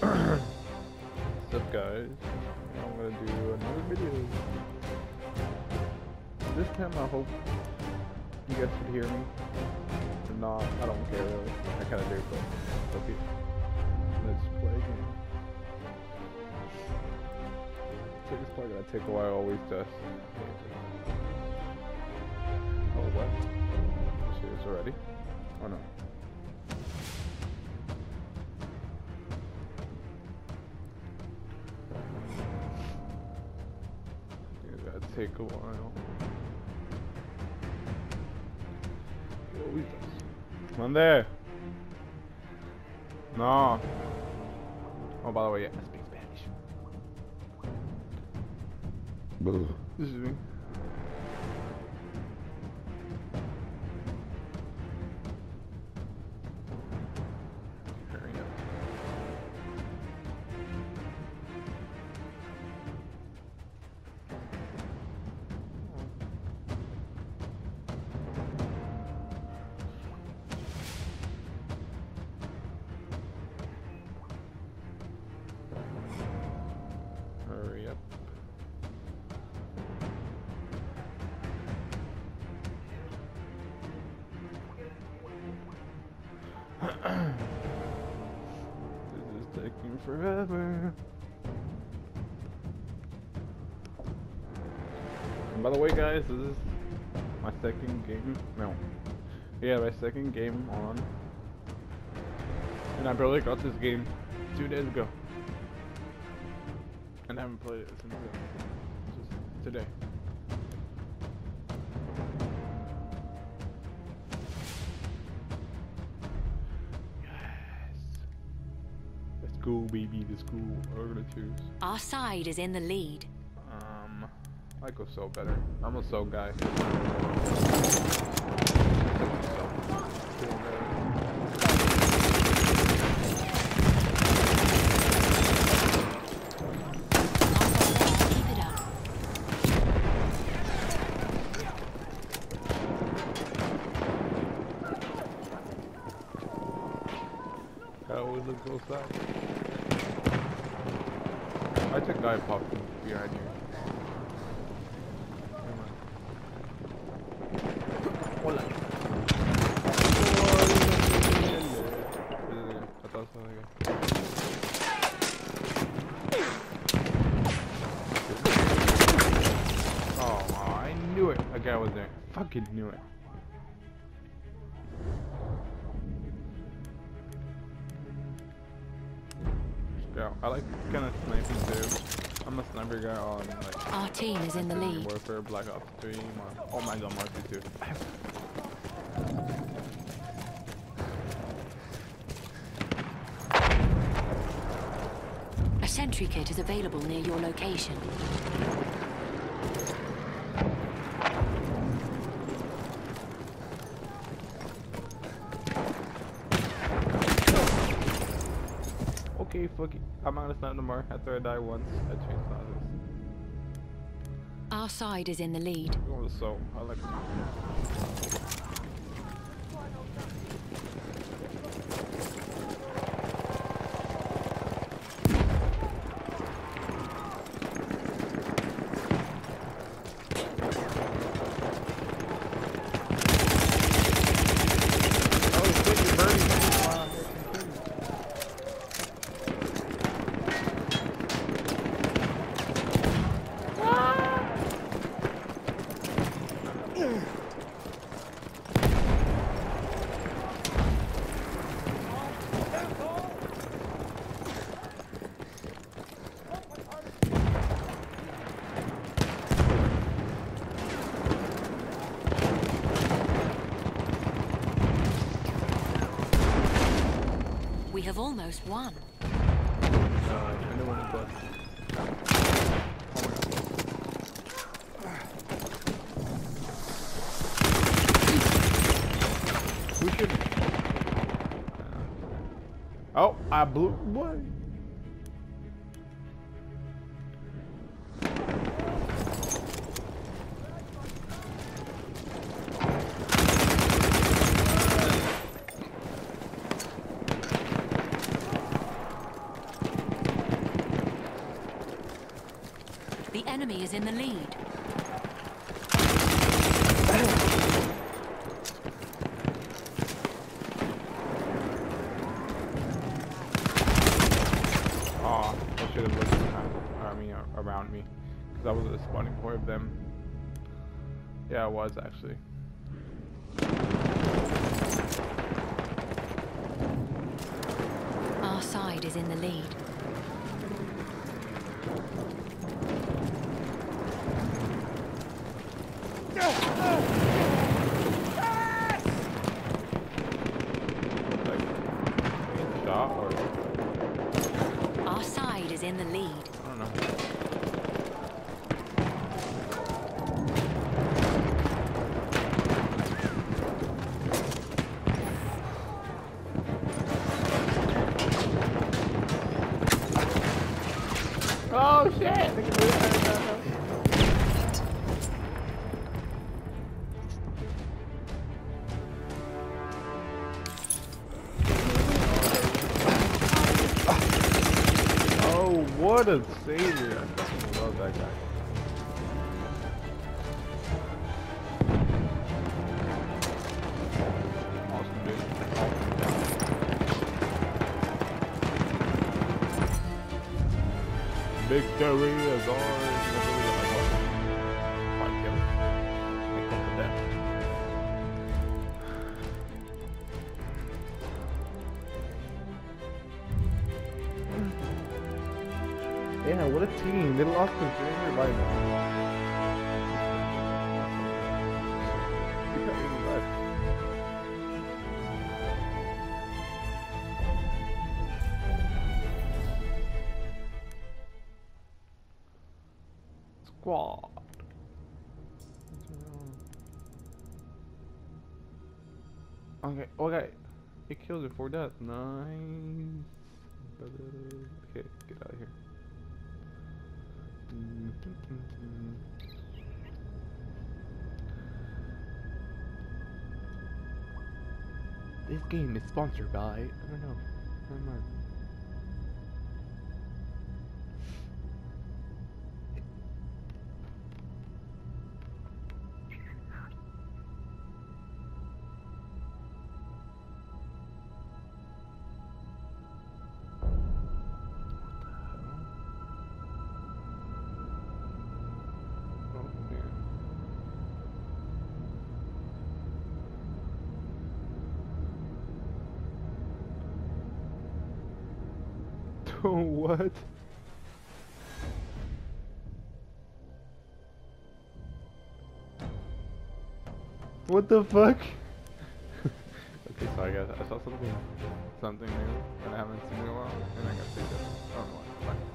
What's up guys? I'm gonna do another video. This time I hope you guys could hear me. If not, I don't care really. I kinda do, but okay. Let's play a game. So this probably gonna take a while, always does. Oh what? Serious already? Oh no. Take a while. It always does. Come on there. No. Oh, by the way, yeah, I speak Spanish. This is me. This is taking forever. And by the way, guys, this is my second game. No. Yeah, my second game on. And I barely got this game two days ago. And I haven't played it since then. Just today. Go, baby. Let's go. We're gonna choose. Our side is in the lead. Um, I go so better. I'm a so guy. Keep it up. How was it go south? I took guy in behind you. Oh, I knew it. A guy was there. Fucking knew it. Yeah, I like kind of sniping too. I'm a sniper guy on like Our team is in the lead. Warfare, Black Ops 3, Mar- oh my god, Mark 2. A sentry kit is available near your location. Okay, fuck it. I'm not gonna snipe no more. After I die once, I change sizes. Our side is in the lead. I'm going soul. I like Oh, shit, you're burning me. Wow, I'm confused. We have almost won. Oh, I blew. What? Enemy is in the lead. Oh, I should have looked behind, I mean, around me. Because I was at the spawning point of them. Yeah, I was actually. Our side is in the lead. Like, being shot or, Our side is in the lead. I don't know. Oh shit! What a savior! I fucking love that guy. Victory is ours. Yeah, what a team. They lost to Junior by. Squad. Okay, okay. It kills it for death. Nice. Okay, This game is sponsored by I don't know. what? What the fuck? okay, sorry guys. I saw something, something new, and I haven't seen in a while, and I got picked up. I don't know why.